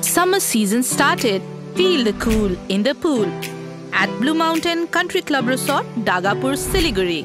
Summer season started. Feel the cool in the pool at Blue Mountain Country Club Resort, Dagapur, Siliguri.